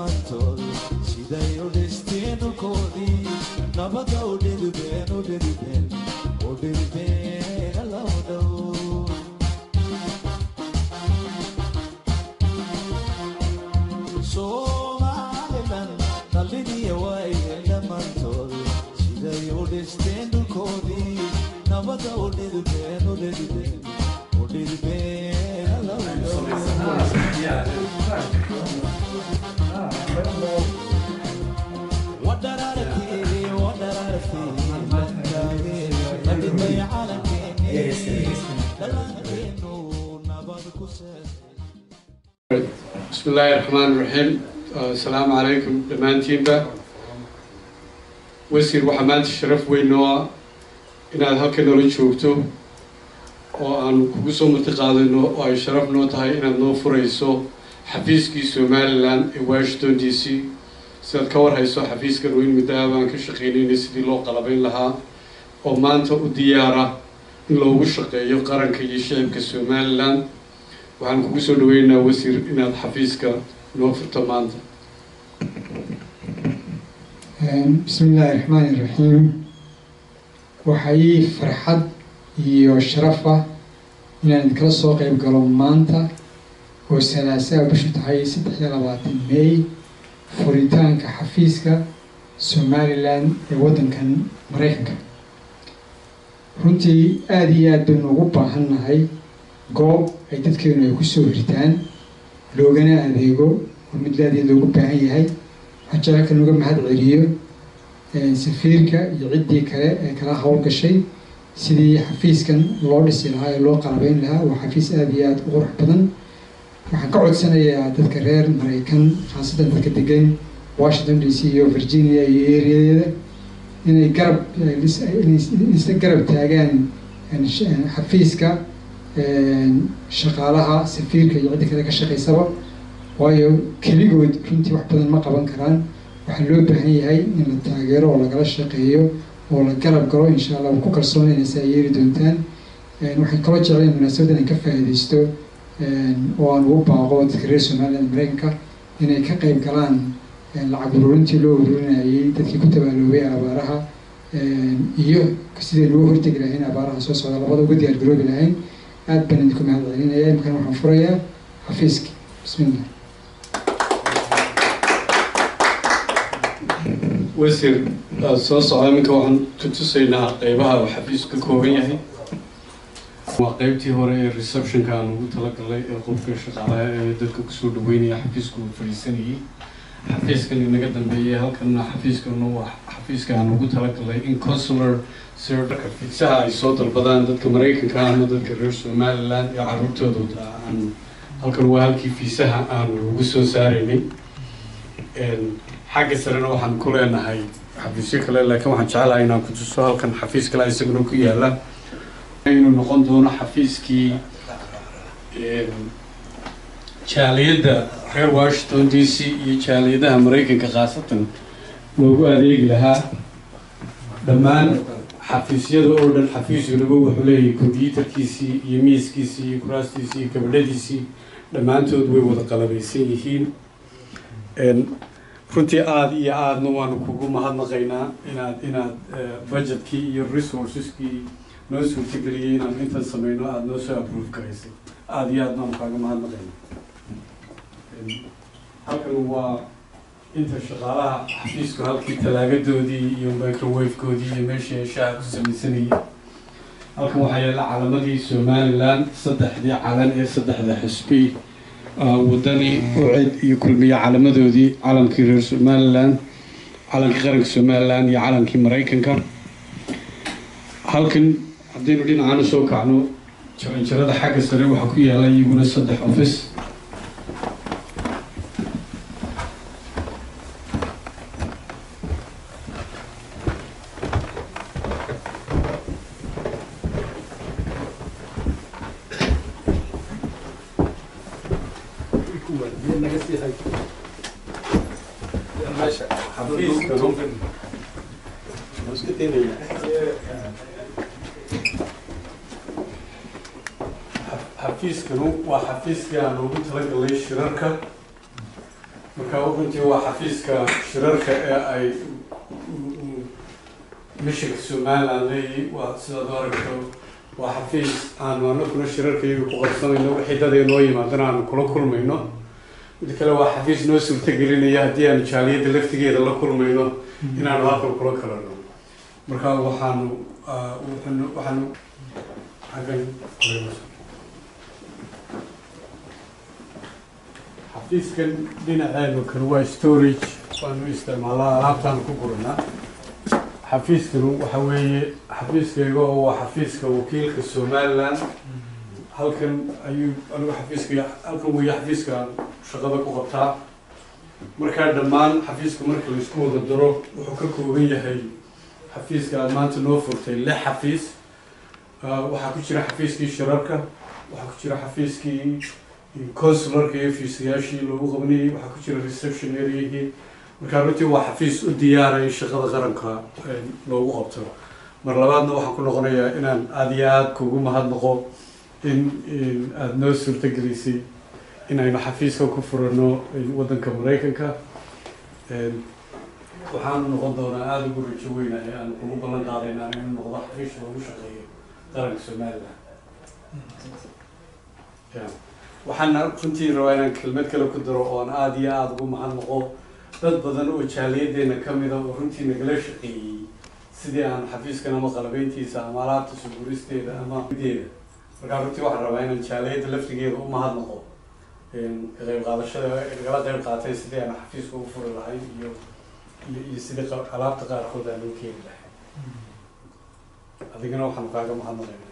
maantoodu siday u dhistiinukoodii nabada u dhiribeen u dhiribeen u dhiribeen allaw dhow soomaalilan nallidiya waaidinna maantoodu siday u dhistiin dhulkoodii nabada u dhiribeen u dhiribeen u dhiribeen allaw dhow bismi illaahi raxmaan raxiim uh, asalaamu calaykum dhammaantiinba wasiir waxaa maanta sharaf weyn nooa inaad halka noola joogto oo aanu kugu soo martiqaadino oo ay sharaf noo tahay inaad noo furayso xafiiskii somalilan ee washington d c. Si aad ka warhayso xafiiskan weyn muddaabaan ka shaqaynaynay sidii loo qalabayn lahaa oo maanta u diyaara in loogu shaqeeyo qaranka iyo shicibka somalilan waxaan kugu soo dhaweynayaa wasiir inaad xafiiska noo furto maanta. Bismi illaahi raxmaani raxiim waxaa ii farxad iyo sharaf ah inaan idinkala soo qeyb galo maanta oo salaasaa bishu tahay saddex iyo labaatan may furitaanka xafiiska somalilan ee waddankan maraykanka runtii aada iyo aad baynu ugu baahan nahay goob ay dadkeenu ay ku soo hiritaan loogana adeego oo mid aad loogu baahan yahay. Waxaan jecel kan uga mahad celiyo safiirka iyo ciddii kale ee kala howlgashay sidii xafiiskan loo dhisi lahaa ee loo qalabeyn lahaa waa xafiis aada iyo aada u qurux badan. Waxaan ka codsanayaa dadka reer maraykan khaasatan dadka degan washington d c iyo virginia iyo areadeeda inay garab isla garab taagaan xafiiska shaqaalaha safiirka iyo cidda kale ka shaqaysaba waayo keligood runtii wax badan ma qaban karaan. Waxaa loo baahan yahay in la taageero oo lagala shaqeeyo oo la garab galo. Insha allah ku kalsoona inay saa yeeli doontaan. Waxaan kaloo jeclayn munaasabadda inaan ka faa'iidaysto oo aan ugu baaqo dadka reer somaliland maraykanka inay ka qayb galaan lacag ururintii loo ururinayay dadkii ku tabaaloobay abaaraha iyo sidii loo hortegi lahayn abaaraha soo socda labada uga diyaar garoobi lahayn aad baan idinku mahad celinaya waxaan furayaa xafiiska. Bismillah. Wasiir soo socda iminka waxaan ku tusaynaa qeybaha uu xafiisku ka kooban yahay. Waa qeybtii hore ee receptionka aan ugu talagalay ee qofka shaqaalaha ee dadka ku soo dhaweynaya xafiisku uu fadhiisanayay xafiiskan inaga dambeeyay halkanna xafiiskana waa xafiiska aan ugu talagalay in consular sirka fiisaha ay soo dalbadaan dadka maraykanka ama dadka reer somaliland iyo caruurtooda aan halkan waa halkii fiisaha aan ugu soo saaraynay. Xagga sarena waxaan ku leenahay xafiisyo kale laakiin waxaan jecelahay inaan ku tuso halkan xafiis kale isaguna ku yaalla inuu noqon doono xafiiskii jaaliyadda reer washington d c iyo jaaliyadaha maraykanka khaasatan loogu adeegi lahaa dhammaan xafiisyada oo dhan xafiis waliba wuxuu leeyahay combyuutarkiisii iyo miiskiisii iyo kuraastiisii iyo gabadhadiisii dhammaantood way wada qalabaysan yihiin. Runtii aada iyo aadna waanu kugu mahadnaqaynaa inaad inaad budgetkii iyo resourceskii noo suurtageliyay inaanu intan sameyno aada noo soo approve garaysay aada iyo aad baanu kaaga mahadnaqaynaa. Halkan waa inta shaqaalaha xafiisku halkii talaagadoodii iyo microwavekoodii iyo meeshii shaaha ku samaysanayay halkan waxaa yaalla calamadii somaliland saddexdii calan ee saddexda xisbi wadani ucid iyo kulmiye calamadoodii calankii reer somaliland calankii qaranka somaliland iyo calankii maraykanka. Halkan haddaynu dhinacana soo kacno jaranjarada xagga sare waxaa ku yaalla iyaguna saddex office xafiiskanu waa xafiiskii aan ugu talagalay shirarka. Marka runtii waa xafiiska shirarka ee ay mishanka somaliland leeyihi waa sidaad aragto waa xafiis aanu anaguna iyaga ku qabsanayno wixii dad ay noo yimaadana aanu kula kulmayno mid kale waa xafiis noo suurtagelinaya haddii aanu jaaliyadda laftigeeda la kulmayno inaanu halkan kula kalano marka waxaanu ah, waxaanu xafiiskan dhinaceenu kan waa storage waanu isticmaalaa alaabtaanu ku guranaa xafiiskanu waxa weeye xafiiskayga oo waa xafiiska wakiilka somaliland. Halkan ayuu anigu xafiiska halkan weeye xafiiska shaqada ku qabtaa. Markaa dhammaan xafiiska marka la isku wada daro wuxuu ka kooban yahay xafiiska aad maanta noo furtay lix xafiis. Ah, waxaa ku jira xafiiskii shirarka waxaa ku jira xafiiskii consularka iyo fiisayaashii loogu qabanayay waxaa ku jira reception areahii markaa runtii waa xafiis u diyaara in shaqada qaranka loogu qabto. Mar labaadna waxaan ku noqonayaa inaan aada iyo aada kugu mahadnaqo in aada noo suurtagelisay inaynu xafiiska ku furano waddanka maraykanka waxaanu noqon doonaa aada ugu rajo weynahay aan kugu ballan qaadaynaa inuu noqdo xafiis loogu shaqeeyo qaranka somaliland Ya. waxaana runtii rabaa inaan kelmad kale ku daro oon aada iyo aada ugu mahadnaqo dad badan oo jaaliyadeena ka mida oo runtii nagala shaqeeyey sidii aan xafiiskan ama qalabeyntiisa ama alaabta suguristeeda ama deeda markaa runtii waxaan rabaa inaan jaaliyadda laftigeeda u Een, ka qayb qaadashada nagala qayb qaateen sidii aan xafiiska ugu furi lahayn iyo iyo sidii alaabta qaarkood aan u keeni lahayn adigana waxaan kaaga mahadnaqaynaa